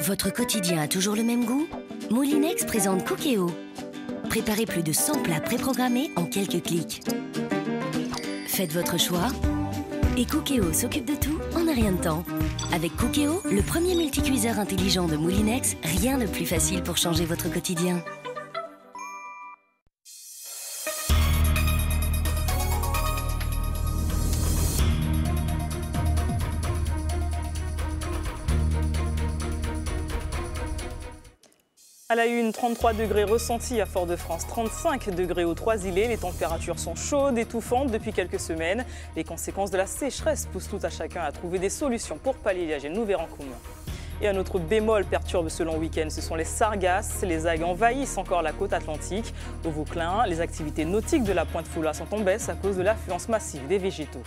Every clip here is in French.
Votre quotidien a toujours le même goût Moulinex présente Cookéo. Préparez plus de 100 plats préprogrammés en quelques clics. Faites votre choix et Cookéo s'occupe de tout en un rien de temps. Avec Cookéo, le premier multicuiseur intelligent de Moulinex, rien de plus facile pour changer votre quotidien. La une, 33 degrés ressentis à Fort-de-France, 35 degrés aux Trois-Îlets. Les températures sont chaudes, étouffantes depuis quelques semaines. Les conséquences de la sécheresse poussent tout à chacun à trouver des solutions pour pallier les gènes. Nous verrons comment. Et un autre bémol perturbe ce long week-end, ce sont les sargasses. Les algues envahissent encore la côte atlantique. Au Vauclin, les activités nautiques de la pointe Foula sont en baisse à cause de l'affluence massive des végétaux.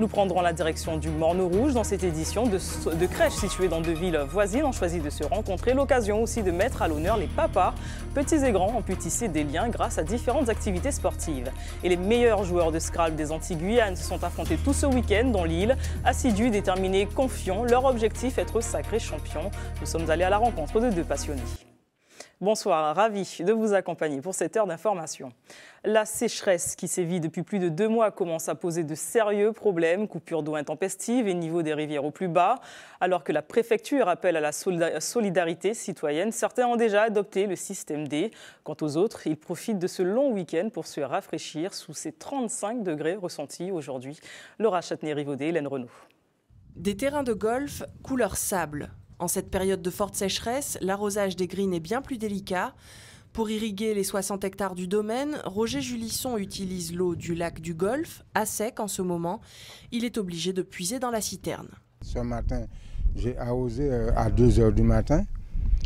Nous prendrons la direction du Morne Rouge dans cette édition. De, crèches situées dans deux villes voisines ont choisi de se rencontrer. L'occasion aussi de mettre à l'honneur les papas. Petits et grands ont pu tisser des liens grâce à différentes activités sportives. Et les meilleurs joueurs de Scrabble des Antilles-Guyane se sont affrontés tout ce week-end dans l'île. Assidus, déterminés, confiants, leur objectif être sacrés champions. Nous sommes allés à la rencontre de deux passionnés. Bonsoir, ravi de vous accompagner pour cette heure d'information. La sécheresse qui sévit depuis plus de deux mois commence à poser de sérieux problèmes, coupures d'eau intempestives et niveau des rivières au plus bas. Alors que la préfecture appelle à la solidarité citoyenne, certains ont déjà adopté le système D. Quant aux autres, ils profitent de ce long week-end pour se rafraîchir sous ces 35 degrés ressentis aujourd'hui. Laura Châtenay-Rivaudet, Hélène Renaud. Des terrains de golf couleur sable, en cette période de forte sécheresse, l'arrosage des greens est bien plus délicat. Pour irriguer les 60 hectares du domaine, Roger Julisson utilise l'eau du lac du Golfe, à sec en ce moment. Il est obligé de puiser dans la citerne. Ce matin, j'ai arrosé euh, à 2 heures du matin,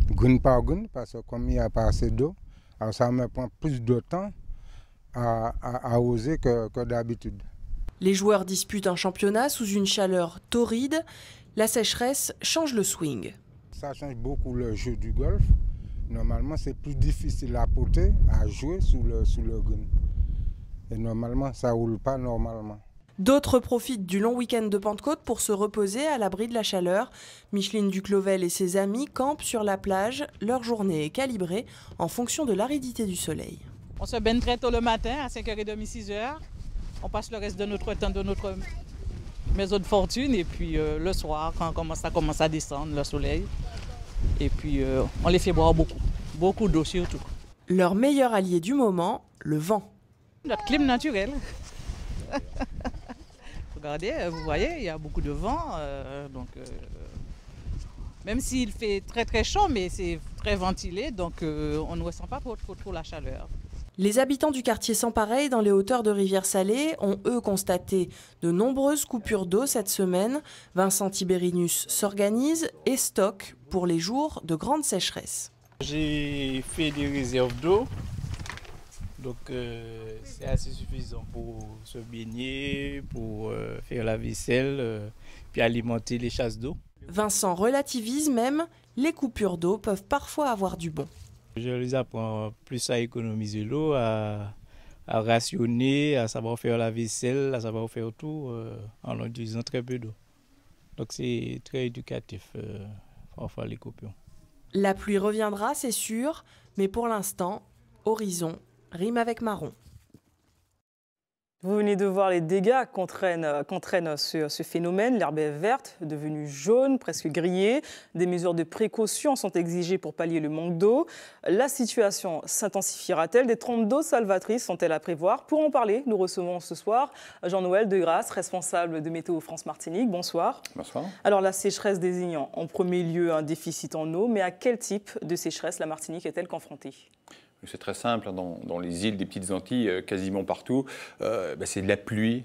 green par green, parce que comme il n'y a pas assez d'eau, alors ça me prend plus de temps à, arroser que, que d'habitude. Les joueurs disputent un championnat sous une chaleur torride la sécheresse change le swing. Ça change beaucoup le jeu du golf. Normalement, c'est plus difficile à porter, à jouer sous le, sous le gun. Et normalement, ça roule pas normalement. D'autres profitent du long week-end de Pentecôte pour se reposer à l'abri de la chaleur. Micheline Duclovel et ses amis campent sur la plage. Leur journée est calibrée en fonction de l'aridité du soleil. On se baigne très tôt le matin, à 5h30, 6h. On passe le reste de notre temps de notre maison de fortune. Et puis euh, le soir, quand ça commence à descendre, le soleil, et puis euh, on les fait boire beaucoup, beaucoup d'eau surtout. Leur meilleur allié du moment, le vent. Notre clim naturel. Regardez, vous voyez, il y a beaucoup de vent. Euh, donc, même s'il fait très très chaud, mais c'est très ventilé, donc on ne ressent pas trop, trop, trop la chaleur. Les habitants du quartier sans pareil dans les hauteurs de Rivière-Salée ont eux constaté de nombreuses coupures d'eau cette semaine. Vincent Tiberinus s'organise et stocke pour les jours de grande sécheresse. J'ai fait des réserves d'eau, donc euh, c'est assez suffisant pour se baigner, pour euh, faire la vaisselle, euh, puis alimenter les chasses d'eau. Vincent relativise même, les coupures d'eau peuvent parfois avoir du bon. Je les apprends plus à économiser l'eau, à, rationner, à savoir faire la vaisselle, à savoir faire tout euh, en utilisant très peu d'eau. Donc c'est très éducatif, euh, parfois les copions. La pluie reviendra, c'est sûr, mais pour l'instant, horizon rime avec marron. Vous venez de voir les dégâts qu'entraîne, ce, phénomène. L'herbe est verte, devenue jaune, presque grillée. Des mesures de précaution sont exigées pour pallier le manque d'eau. La situation s'intensifiera-t-elle? Des trompes d'eau salvatrices sont-elles à prévoir? Pour en parler, nous recevons ce soir Jean-Noël Degrasse, responsable de Météo France Martinique. Bonsoir. Bonsoir. Alors la sécheresse désigne en premier lieu un déficit en eau, mais à quel type de sécheresse la Martinique est-elle confrontée? C'est très simple, hein, dans, les îles des Petites Antilles, euh, quasiment partout, euh, bah, c'est de la pluie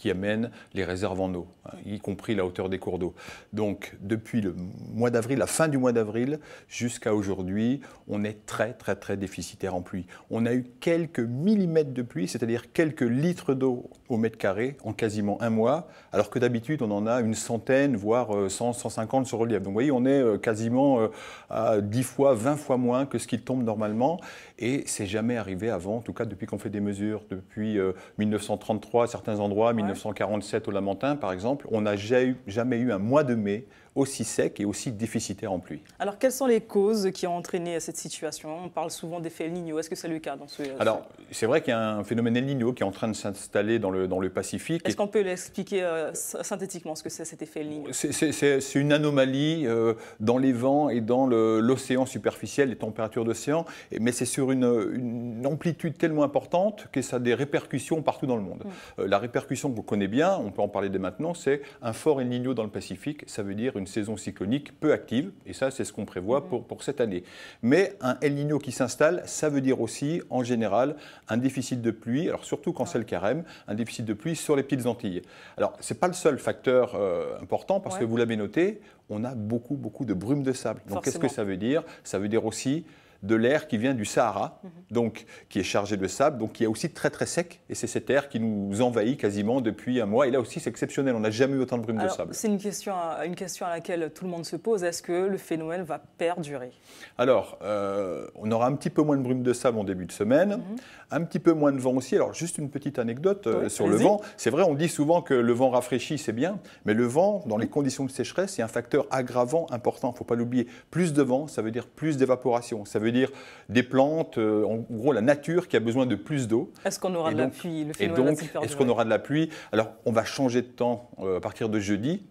qui amène les réserves en eau, hein, y compris la hauteur des cours d'eau. Donc depuis le mois d'avril, la fin du mois d'avril, jusqu'à aujourd'hui, on est très très très déficitaire en pluie. On a eu quelques millimètres de pluie, c'est-à-dire quelques litres d'eau au mètre carré en quasiment un mois, alors que d'habitude on en a une centaine, voire 100, euh, 150 sur relief. Donc vous voyez, on est euh, quasiment euh, à 10 fois, 20 fois moins que ce qui tombe normalement, et c'est jamais arrivé avant, en tout cas depuis qu'on fait des mesures, depuis 1933 à certains endroits, 1947 au Lamentin, par exemple, on n'a jamais eu un mois de mai aussi sec et aussi déficitaire en pluie. Alors, quelles sont les causes qui ont entraîné cette situation? On parle souvent d'effet El Niño. Est-ce que c'est le cas dans ce Alors, c'est vrai qu'il y a un phénomène El Niño qui est en train de s'installer dans le, dans le Pacifique. Est-ce qu'on peut l'expliquer euh, synthétiquement ce que c'est cet effet El Niño? C'est une anomalie euh, dans les vents et dans l'océan superficiel, les températures d'océan, mais c'est sur une, une, amplitude tellement importante que ça a des répercussions partout dans le monde. Mm. Euh, la répercussion qu'on connaît bien, on peut en parler dès maintenant, c'est un fort El Niño dans le Pacifique. Ça veut dire une saison cyclonique peu active, et ça, c'est ce qu'on prévoit pour, pour cette année. Mais un El Niño qui s'installe, ça veut dire aussi, en général, un déficit de pluie, alors surtout quand c'est le carême, un déficit de pluie sur les petites Antilles. Alors, ce n'est pas le seul facteur euh, important, parce que vous l'avez noté, on a beaucoup, beaucoup de brume de sable. Donc, qu'est-ce que ça veut dire? Ça veut dire aussi de l'air qui vient du Sahara, mhm. donc qui est chargé de sable, donc qui est aussi très très sec. Et c'est cet air qui nous envahit quasiment depuis un mois. Et là aussi, c'est exceptionnel. On n'a jamais eu autant de brume de sable. C'est une question, à, une question à laquelle tout le monde se pose. Est-ce que le phénomène va perdurer? Alors, euh, on aura un petit peu moins de brume de sable en début de semaine, mhm. un petit peu moins de vent aussi. Alors, juste une petite anecdote euh, sur le vent. C'est vrai, on dit souvent que le vent rafraîchit, c'est bien, mais le vent, dans les conditions de sécheresse, c'est un facteur aggravant important. Il ne faut pas l'oublier. Plus de vent, ça veut dire plus d'évaporation. Ça veut dire des plantes, euh, en gros la nature qui a besoin de plus d'eau. Est-ce qu'on aura de la pluie Et donc, est-ce qu'on aura de la pluie? Alors, on va changer de temps euh, à partir de jeudi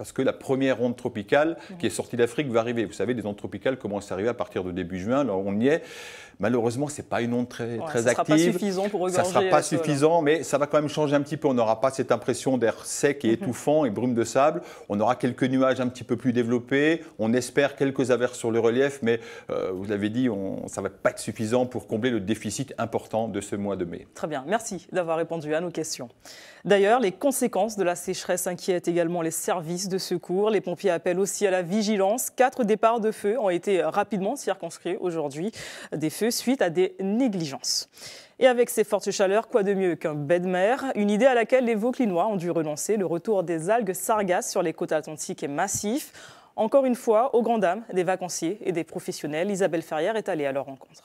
parce que la première onde tropicale qui est sortie d'Afrique va arriver. Vous savez, les ondes tropicales commencent à arriver à partir de début juin, alors on y est. Malheureusement, ce n'est pas une onde très, très ça active. Sera pas suffisant pour ça ne sera pas suffisant, mais ça va quand même changer un petit peu. On n'aura pas cette impression d'air sec et mhm. étouffant et brume de sable. On aura quelques nuages un petit peu plus développés. On espère quelques averses sur le relief, mais euh, vous l'avez dit, on, ça ne va pas être suffisant pour combler le déficit important de ce mois de mai. Très bien, merci d'avoir répondu à nos questions. D'ailleurs, les conséquences de la sécheresse inquiètent également les services de secours. Les pompiers appellent aussi à la vigilance. Quatre départs de feu ont été rapidement circonscrits aujourd'hui. Des feux suite à des négligences. Et avec ces fortes chaleurs, quoi de mieux qu'un baie de mer Une idée à laquelle les Vauclinois ont dû renoncer. Le retour des algues sargasses sur les côtes atlantiques est massif. Encore une fois, aux grandes dames des vacanciers et des professionnels, Isabelle Ferrière est allée à leur rencontre.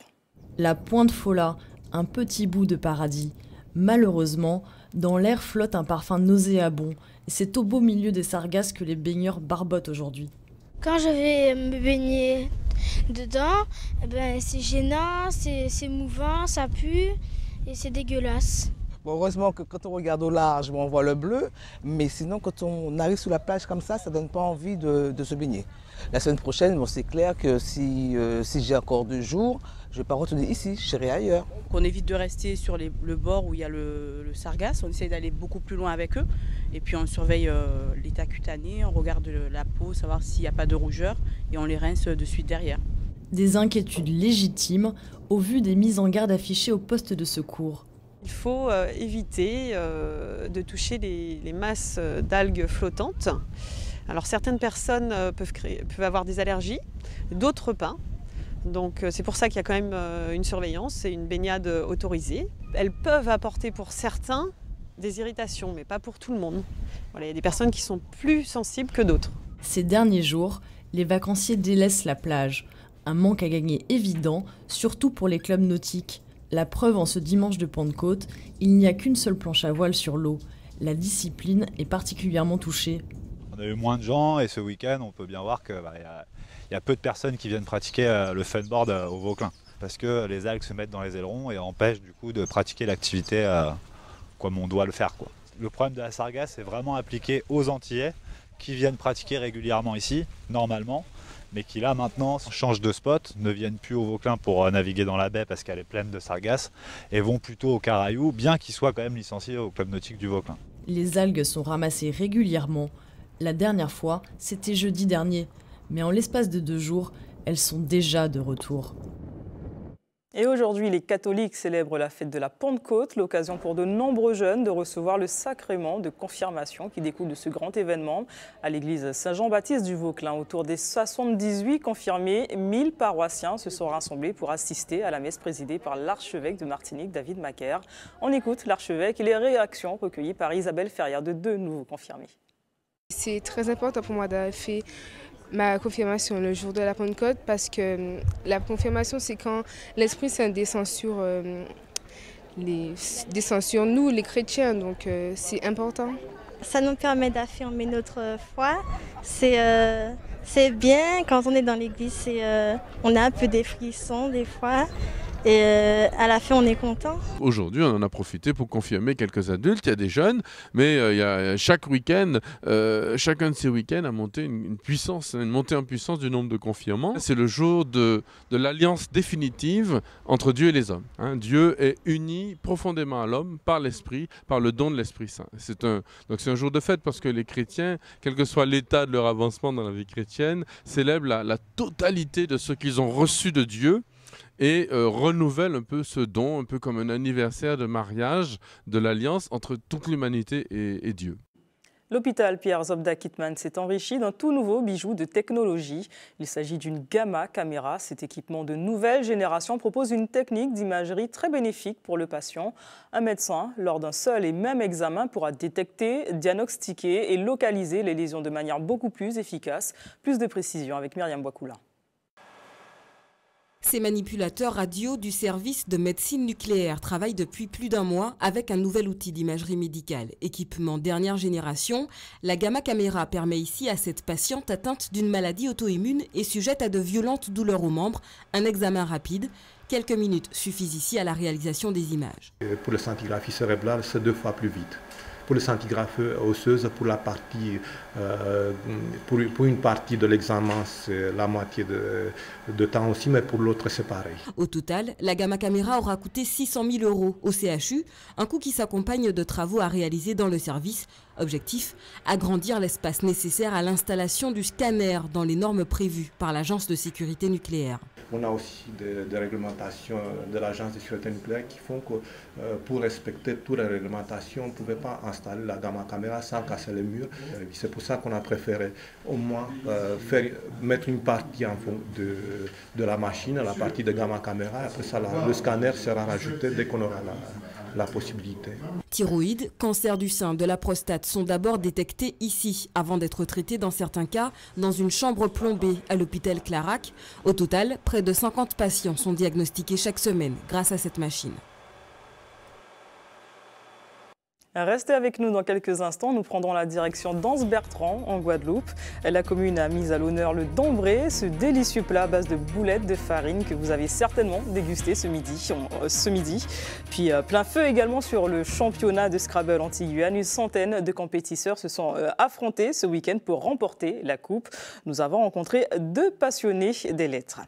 La pointe Fola, un petit bout de paradis. Malheureusement, dans l'air flotte un parfum nauséabond. C'est au beau milieu des sargasses que les baigneurs barbotent aujourd'hui. Quand je vais me baigner dedans, eh ben, c'est gênant, c'est mouvant, ça pue et c'est dégueulasse. Heureusement que quand on regarde au large, on voit le bleu, mais sinon quand on arrive sur la plage comme ça, ça ne donne pas envie de, se baigner. La semaine prochaine, bon, c'est clair que si, euh, si j'ai encore deux jours, je ne vais pas retourner ici, j'irai ailleurs. On évite de rester sur le bord où il y a le, sargasse, on essaye d'aller beaucoup plus loin avec eux. Et puis on surveille euh, l'état cutané, on regarde la peau, savoir s'il n'y a pas de rougeur, et on les rince de suite derrière. Des inquiétudes légitimes au vu des mises en garde affichées au poste de secours. Il faut euh, éviter euh, de toucher les, masses d'algues flottantes. Alors certaines personnes peuvent, peuvent avoir des allergies, d'autres pas. Euh, c'est pour ça qu'il y a quand même euh, une surveillance et une baignade autorisée. Elles peuvent apporter pour certains des irritations, mais pas pour tout le monde. il y a des personnes qui sont plus sensibles que d'autres. Ces derniers jours, les vacanciers délaissent la plage. Un manque à gagner évident, surtout pour les clubs nautiques. La preuve en ce dimanche de Pentecôte, il n'y a qu'une seule planche à voile sur l'eau. La discipline est particulièrement touchée. On a eu moins de gens et ce week-end, on peut bien voir qu'il bah, y, a peu de personnes qui viennent pratiquer euh, le funboard euh, au Vauclin parce que les algues se mettent dans les ailerons et empêchent du coup de pratiquer l'activité euh, comme on doit le faire. Le problème de la sargasse est vraiment appliqué aux Antillais qui viennent pratiquer régulièrement ici, normalement, mais qui là maintenant changent de spot, ne viennent plus au Vauclin pour naviguer dans la baie parce qu'elle est pleine de sargasses, et vont plutôt au Caraïou, bien qu'ils soient quand même licenciés au club nautique du Vauclin. Les algues sont ramassées régulièrement, la dernière fois, c'était jeudi dernier, mais en l'espace de deux jours, elles sont déjà de retour. Et aujourd'hui, les catholiques célèbrent la fête de la Pentecôte, l'occasion pour de nombreux jeunes de recevoir le sacrement de confirmation qui découle de ce grand événement. À l'église Saint-Jean-Baptiste du Vauclin, autour des 78 confirmés, 1000 paroissiens se sont rassemblés pour assister à la messe présidée par l'archevêque de Martinique, David Macaire. On écoute l'archevêque et les réactions recueillies par Isabelle Ferrière de deux nouveaux confirmés. C'est très important pour moi d'avoir fait ma confirmation le jour de la Pentecôte parce que hum, la confirmation, c'est quand l'Esprit Saint descend sur, euh, sur nous, les chrétiens. Donc euh, c'est important. ça nous permet d'affirmer notre foi. C'est c'est bien quand on est dans l'église, on a un peu des frissons des fois. Et euh, à la fin, on est content. Aujourd'hui, on en a profité pour confirmer quelques adultes. Il y a des jeunes, mais euh, il y a chaque week-end, euh, chacun de ces week-ends a monté une, puissance, une montée en puissance du nombre de confirmants. C'est le jour de, l'alliance définitive entre Dieu et les hommes. Hein. Dieu est uni profondément à l'homme par l'Esprit, par le don de l'Esprit Saint. Donc c'est un jour de fête parce que les chrétiens, quel que soit l'état de leur avancement dans la vie chrétienne, célèbrent la totalité de ce qu'ils ont reçu de Dieu et euh, renouvelle un peu ce don, un peu comme un anniversaire de mariage, de l'alliance entre toute l'humanité et, Dieu. L'hôpital Pierre Zobda Kitman s'est enrichi d'un tout nouveau bijou de technologie. Il s'agit d'une Gamma caméra. Cet équipement de nouvelle génération propose une technique d'imagerie très bénéfique pour le patient. Un médecin, lors d'un seul et même examen, pourra détecter, diagnostiquer et localiser les lésions de manière beaucoup plus efficace. Plus de précision avec Myriam Boakoula. Ces manipulateurs radio du service de médecine nucléaire travaillent depuis plus d'un mois avec un nouvel outil d'imagerie médicale. Équipement dernière génération, la Gamma Caméra permet ici à cette patiente atteinte d'une maladie auto-immune et sujette à de violentes douleurs aux membres un examen rapide. Quelques minutes suffisent ici à la réalisation des images. Pour le scintigraphie cérébrale, c'est deux fois plus vite pour le scintigraphie osseuse, pour la partie, euh, pour, une partie de l'examen, c'est la moitié de, de, temps aussi, mais pour l'autre, c'est pareil. Au total, la Gamma Caméra aura coûté 600 000 euros au CHU, un coût qui s'accompagne de travaux à réaliser dans le service. Objectif, agrandir l'espace nécessaire à l'installation du scanner dans les normes prévues par l'Agence de sécurité nucléaire. On a aussi des, réglementations de l'Agence de sécurité nucléaire qui font que euh, pour respecter toutes les réglementations, on ne pouvait pas installer la gamma caméra sans casser les murs. C'est pour ça qu'on a préféré au moins euh, faire, mettre une partie en fond de, de, la machine, la partie de gamma caméra. Après ça, le scanner sera rajouté dès qu'on aura la, la possibilité. Thyroïde, cancer du sein, de la prostate sont d'abord détectés ici, avant d'être traités dans certains cas dans une chambre plombée à l'hôpital Clarac. Au total, près de 50 patients sont diagnostiqués chaque semaine grâce à cette machine. Restez avec nous dans quelques instants. Nous prendrons la direction d'Anse-Bertrand, en Guadeloupe. La commune a mis à l'honneur le dambré, ce délicieux plat à base de boulettes de farine que vous avez certainement dégusté ce midi. Euh. Puis euh, plein feu également sur le championnat de Scrabble anti-Guyane. Une centaine de compétiteurs se sont euh, affrontés ce week-end pour remporter la coupe. Nous avons rencontré deux passionnés des lettres.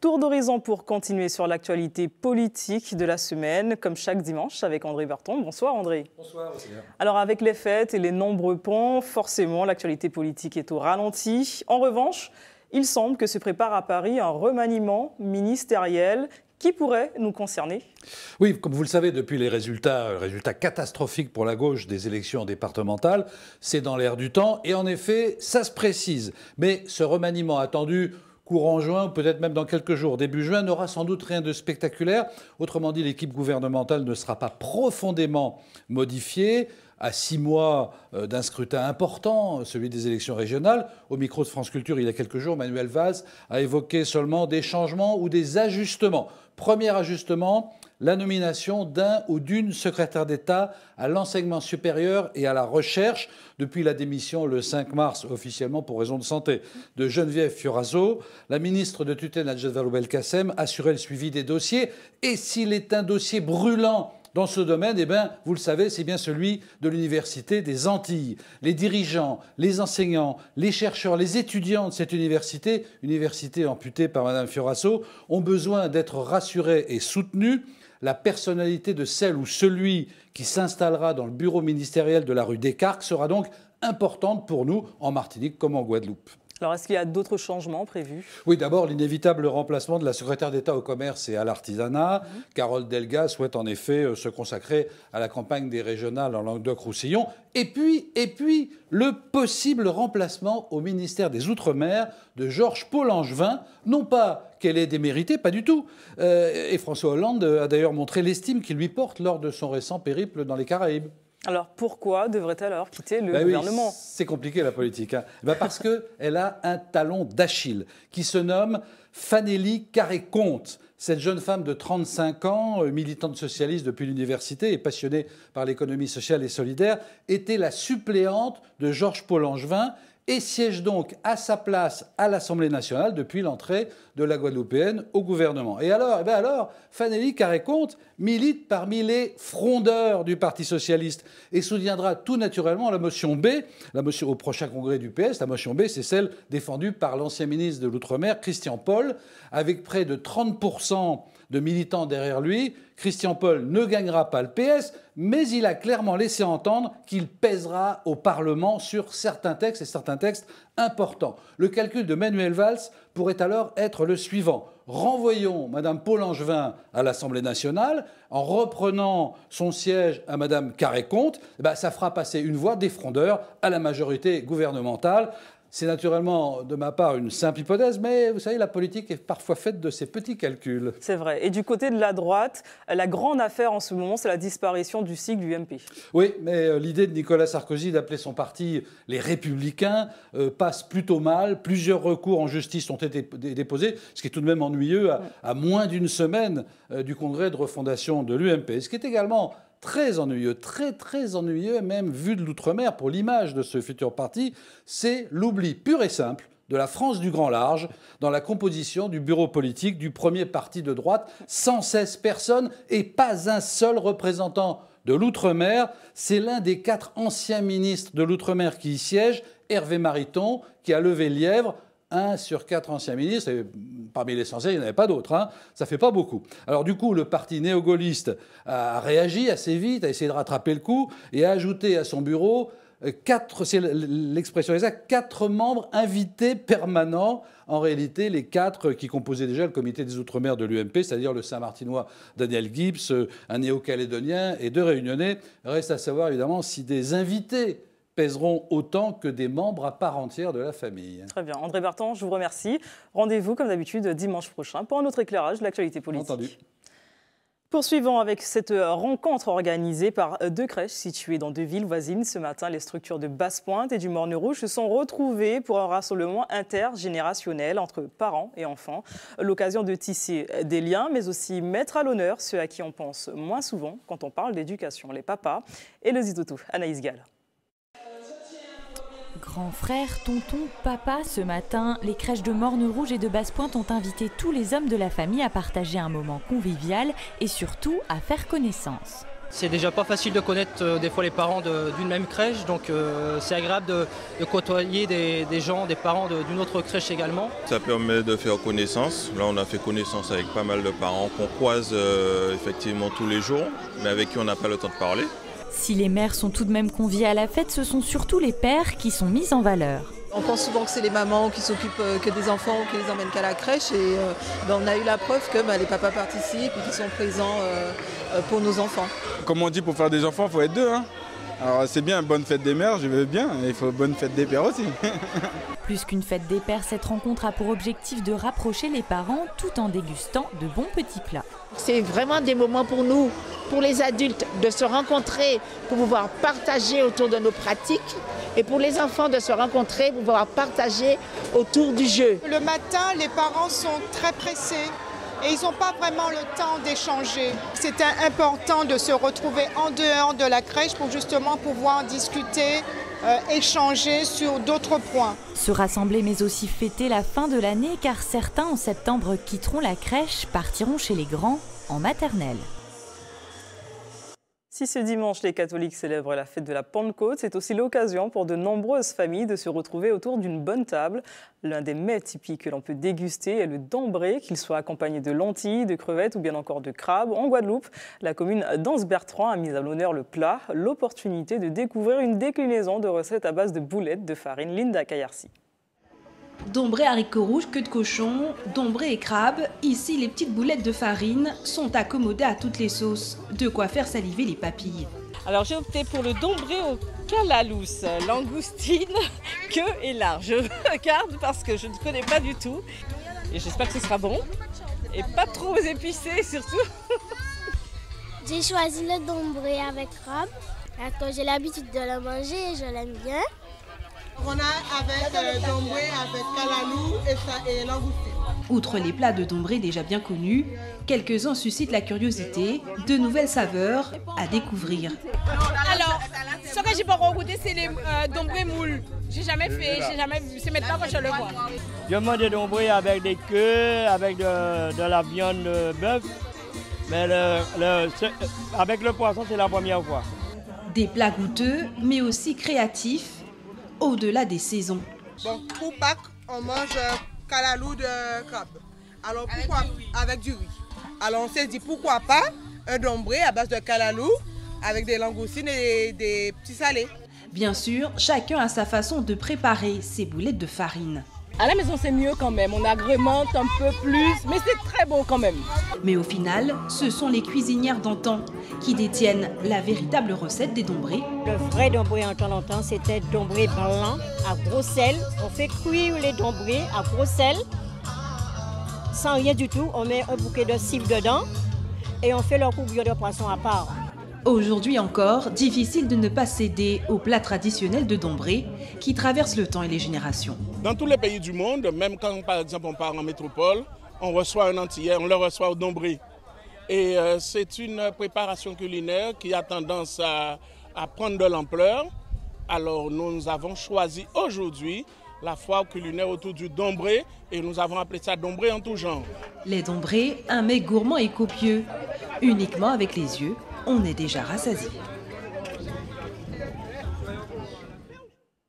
Tour d'horizon pour continuer sur l'actualité politique de la semaine, comme chaque dimanche avec André Berton. Bonsoir André. Bonsoir. Alors avec les fêtes et les nombreux ponts, forcément l'actualité politique est au ralenti. En revanche, il semble que se prépare à Paris un remaniement ministériel qui pourrait nous concerner Oui, comme vous le savez, depuis les résultats, résultats catastrophiques pour la gauche des élections départementales, c'est dans l'air du temps et en effet, ça se précise. Mais ce remaniement attendu courant juin, peut-être même dans quelques jours, début juin, n'aura sans doute rien de spectaculaire. Autrement dit, l'équipe gouvernementale ne sera pas profondément modifiée à six mois euh, d'un scrutin important, celui des élections régionales. Au micro de France Culture, il y a quelques jours, Manuel Valls a évoqué seulement des changements ou des ajustements. Premier ajustement, la nomination d'un ou d'une secrétaire d'État à l'enseignement supérieur et à la recherche depuis la démission le 5 mars officiellement pour raison de santé de Geneviève Fioraso. La ministre de tutelle Najat Vallaud-Belkacem assurait le suivi des dossiers et s'il est un dossier brûlant dans ce domaine, eh bien, vous le savez, c'est bien celui de l'Université des Antilles. Les dirigeants, les enseignants, les chercheurs, les étudiants de cette université, université amputée par Mme Fioraso, ont besoin d'être rassurés et soutenus la personnalité de celle ou celui qui s'installera dans le bureau ministériel de la rue Descartes sera donc importante pour nous en Martinique comme en Guadeloupe. Alors, est-ce qu'il y a d'autres changements prévus? Oui, d'abord, l'inévitable remplacement de la secrétaire d'État au commerce et à l'artisanat. Mhm. Carole Delga souhaite en effet euh, se consacrer à la campagne des régionales en Languedoc-Roussillon. Et puis, et puis, le possible remplacement au ministère des Outre-mer de Georges Paul Angevin. Non pas qu'elle ait démérité, pas du tout. Euh, et François Hollande a d'ailleurs montré l'estime qu'il lui porte lors de son récent périple dans les Caraïbes. Alors pourquoi devrait-elle alors quitter le Bah oui, gouvernement? c'est compliqué la politique. hein. Bah parce qu'elle a un talon d'Achille qui se nomme Fanélie Carré-Comte. Cette jeune femme de 35 ans, euh, militante socialiste depuis l'université et passionnée par l'économie sociale et solidaire, était la suppléante de Georges Paul Angevin et siège donc à sa place à l'Assemblée nationale depuis l'entrée de la Guadeloupéenne au gouvernement. Et alors, eh ben alors Fanélie Carré-Comte milite parmi les frondeurs du Parti socialiste et soutiendra tout naturellement la motion B, la motion au prochain congrès du PS. La motion B, c'est celle défendue par l'ancien ministre de l'Outre-mer, Christian Paul, avec près de 30% de militants derrière lui. Christian Paul ne gagnera pas le PS, mais il a clairement laissé entendre qu'il pèsera au Parlement sur certains textes et certains textes importants. Le calcul de Manuel Valls pourrait alors être le suivant. Renvoyons Madame Paul Angevin à l'Assemblée nationale en reprenant son siège à Madame Carré-Comte. Eh ben, ça fera passer une voix des frondeurs à la majorité gouvernementale. C'est naturellement de ma part une simple hypothèse, mais vous savez, la politique est parfois faite de ces petits calculs. C'est vrai. Et du côté de la droite, la grande affaire en ce moment, c'est la disparition du sigle UMP. Oui, mais euh, l'idée de Nicolas Sarkozy d'appeler son parti les Républicains euh, passe plutôt mal. Plusieurs recours en justice ont été dé- déposés, ce qui est tout de même ennuyeux à, à moins d'une semaine euh, du congrès de refondation de l'UMP. Ce qui est également très ennuyeux, très très ennuyeux, même vu de l'outre-mer pour l'image de ce futur parti, c'est l'oubli pur et simple de la France du grand large dans la composition du bureau politique du premier parti de droite. 116 personnes et pas un seul représentant de l'outre-mer. C'est l'un des quatre anciens ministres de l'outre-mer qui y siège, Hervé Mariton, qui a levé le lièvre. Un sur quatre anciens ministres, et parmi les censés, il n'y en avait pas d'autres. Hein. Ça fait pas beaucoup. Alors du coup, le parti néo-gaulliste a réagi assez vite, a essayé de rattraper le coup et a ajouté à son bureau euh, quatre, c'est l'expression exacte, quatre membres invités permanents. En réalité, les quatre qui composaient déjà le comité des Outre-mer de l'UMP, c'est-à-dire le Saint-Martinois Daniel Gibbs, euh, un néo-calédonien et deux réunionnais. Reste à savoir évidemment si des invités pèseront autant que des membres à part entière de la famille. Très bien. André Bertrand, je vous remercie. Rendez-vous, comme d'habitude, dimanche prochain pour un autre éclairage de l'actualité politique. Entendu. Poursuivons avec cette rencontre organisée par deux crèches situées dans deux villes voisines. Ce matin, les structures de Basse-Pointe et du Morne-Rouge se sont retrouvées pour un rassemblement intergénérationnel entre parents et enfants. L'occasion de tisser des liens, mais aussi mettre à l'honneur ceux à qui on pense moins souvent quand on parle d'éducation, les papas et le zitoto. Anaïs Gall. Grand frère, tonton, papa, ce matin, les crèches de Morne-Rouge et de Basse-Pointe ont invité tous les hommes de la famille à partager un moment convivial et surtout à faire connaissance. C'est déjà pas facile de connaître euh, des fois les parents d'une même crèche, donc euh, c'est agréable de, de côtoyer des, des gens, des parents de- d'une autre crèche également. Ça permet de faire connaissance. Là, on a fait connaissance avec pas mal de parents qu'on croise euh, effectivement tous les jours, mais avec qui on n'a pas le temps de parler. Si les mères sont tout de même conviées à la fête, ce sont surtout les pères qui sont mis en valeur. On pense souvent que c'est les mamans qui s'occupent euh, que des enfants ou qui les emmènent qu'à la crèche et euh, ben, on a eu la preuve que ben, les papas participent et qu'ils sont présents euh, pour nos enfants. Comme on dit, pour faire des enfants, il faut être deux. hein. Alors c'est bien, bonne fête des mères, je veux bien, mais il faut bonne fête des pères aussi. Plus qu'une fête des pères, cette rencontre a pour objectif de rapprocher les parents tout en dégustant de bons petits plats. C'est vraiment des moments pour nous, pour les adultes, de se rencontrer, pour pouvoir partager autour de nos pratiques, et pour les enfants de se rencontrer, pour pouvoir partager autour du jeu. Le matin, les parents sont très pressés et ils n'ont pas vraiment le temps d'échanger. C'était important de se retrouver en dehors de la crèche pour justement pouvoir discuter, euh, échanger sur d'autres points. Se rassembler mais aussi fêter la fin de l'année car certains en septembre quitteront la crèche, partiront chez les grands en maternelle. Si ce dimanche les catholiques célèbrent la fête de la Pentecôte, c'est aussi l'occasion pour de nombreuses familles de se retrouver autour d'une bonne table. L'un des mets typiques que l'on peut déguster est le dambré, qu'il soit accompagné de lentilles, de crevettes ou bien encore de crabes. En Guadeloupe, la commune d'Anse-Bertrand a mis à l'honneur le plat, l'opportunité de découvrir une déclinaison de recettes à base de boulettes de farine. Linda Kayarsi. Dombré haricots rouges, queue de cochon, dombré et crabe. Ici, les petites boulettes de farine sont accommodées à toutes les sauces. De quoi faire saliver les papilles. Alors j'ai opté pour le dombré au calalousse, langoustine, queue et large. Je regarde parce que je ne connais pas du tout et j'espère que ce sera bon et pas trop épicé surtout. J'ai choisi le dombré avec crabe. Quand j'ai l'habitude de le manger, je l'aime bien. On a avec euh, dombré, avec calalou et, ça, et langoustine. Outre les plats de Dombré déjà bien connus, quelques-uns suscitent la curiosité, de nouvelles saveurs à découvrir. Alors, ce que j'ai pas goûté, c'est les euh, Dombré moules. J'ai jamais fait, j'ai jamais vu. C'est maintenant que je le vois. Je mange des Dombré avec des queues, avec de, de la viande de bœuf. Mais le, le, avec le poisson, c'est la première fois. Des plats goûteux, mais aussi créatifs, au-delà des saisons. Bon, pour Pâques, on mange calalou de crabe. Alors pourquoi avec du riz. Alors on s'est dit pourquoi pas un dombré à base de calalou avec des langoustines et des petits salés. Bien sûr, chacun a sa façon de préparer ses boulettes de farine. À la maison, c'est mieux quand même. On agrémente un peu plus, mais c'est très bon quand même. Mais au final, ce sont les cuisinières d'antan qui détiennent la véritable recette des dombrés. Le vrai dombré en temps en temps, c'était dombré blanc à gros sel. On fait cuire les dombrés à gros sel, sans rien du tout. On met un bouquet de cible dedans et on fait leur courbure de poisson à part. Aujourd'hui encore, difficile de ne pas céder au plat traditionnel de Dombré qui traverse le temps et les générations. Dans tous les pays du monde, même quand par exemple on part en métropole, on reçoit un antillais, on le reçoit au Dombré. Et euh, c'est une préparation culinaire qui a tendance à, à prendre de l'ampleur. Alors nous avons choisi aujourd'hui la foire culinaire autour du dombré et nous avons appelé ça dombré en tout genre. Les dombrés, un mets gourmand et copieux, uniquement avec les yeux, on est déjà rassasié.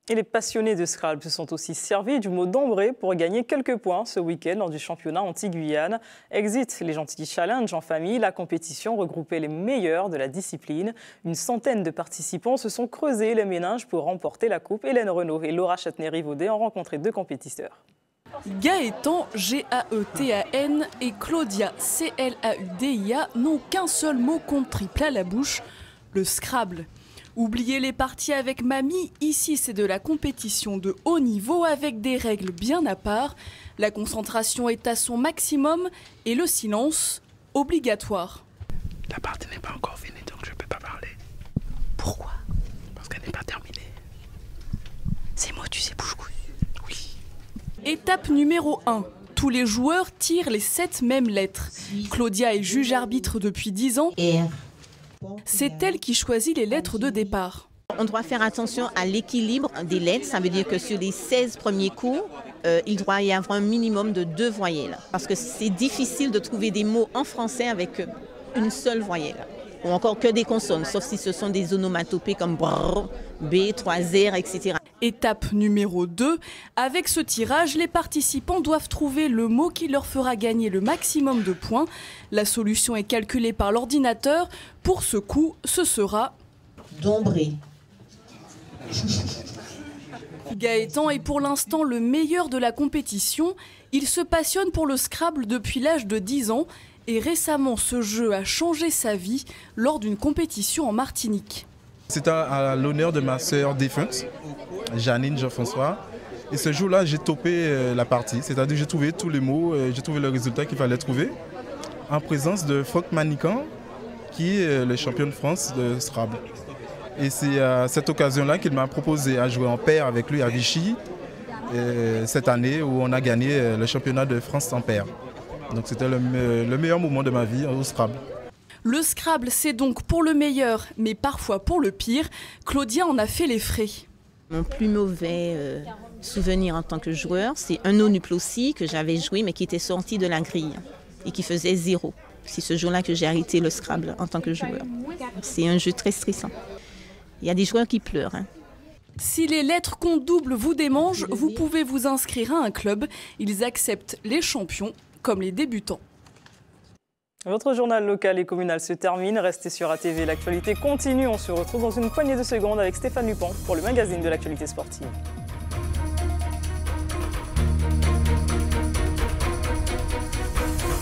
Et les passionnés de Scrabble se sont aussi servis du mot d'ombré pour gagner quelques points ce week-end lors du championnat anti-Guyane. Exit les gentils challenges en famille. La compétition regroupait les meilleurs de la discipline. Une centaine de participants se sont creusés les méninges pour remporter la coupe. Hélène Renault et Laura Châtenay-Rivaudet ont rencontré deux compétiteurs. Gaëtan, G-A-E-T-A-N, et Claudia, C-L-A-U-D-I-A, n'ont qu'un seul mot contre triple à la bouche, le Scrabble. Oubliez les parties avec mamie, ici c'est de la compétition de haut niveau avec des règles bien à part. La concentration est à son maximum et le silence obligatoire. La partie n'est pas encore finie donc je ne peux pas parler. Pourquoi? Parce qu'elle n'est pas terminée. C'est moi, tu sais, bouche Oui. Étape numéro 1. Tous les joueurs tirent les sept mêmes lettres. Claudia est juge arbitre depuis 10 ans. C'est elle qui choisit les lettres de départ. On doit faire attention à l'équilibre des lettres. Ça veut dire que sur les 16 premiers coups, euh, il doit y avoir un minimum de deux voyelles. Parce que c'est difficile de trouver des mots en français avec une seule voyelle. Ou encore que des consonnes, sauf si ce sont des onomatopées comme brrr, B, 3 R, etc. Étape numéro 2. Avec ce tirage, les participants doivent trouver le mot qui leur fera gagner le maximum de points. La solution est calculée par l'ordinateur. Pour ce coup, ce sera... Dombré. Gaëtan est pour l'instant le meilleur de la compétition. Il se passionne pour le Scrabble depuis l'âge de 10 ans et récemment ce jeu a changé sa vie lors d'une compétition en Martinique. C'est à, l'honneur de ma sœur défunte, Janine Jean-François. Et ce jour-là, j'ai topé euh, la partie, c'est-à-dire j'ai trouvé tous les mots, euh, j'ai trouvé le résultat qu'il fallait trouver, en présence de Franck Manican, qui est euh, le champion de France de Scrabble. Et c'est à cette occasion-là qu'il m'a proposé à jouer en paire avec lui à Vichy, cette année où on a gagné le championnat de France en paire. Donc c'était le, le meilleur moment de ma vie au Scrabble. Le Scrabble, c'est donc pour le meilleur, mais parfois pour le pire. Claudia en a fait les frais. Mon plus mauvais euh, souvenir en tant que joueur, c'est un Onuplosi que j'avais joué, mais qui était sorti de la grille et qui faisait zéro. C'est ce jour-là que j'ai arrêté le Scrabble en tant que joueur. C'est un jeu très stressant. Il y a des joueurs qui pleurent. Hein. Si les lettres compte double vous démangent, vous pouvez vous inscrire à un club. Ils acceptent les champions comme les débutants. Votre journal local et communal se termine. Restez sur ATV, l'actualité continue. On se retrouve dans une poignée de secondes avec Stéphane Lupin pour le magazine de l'actualité sportive.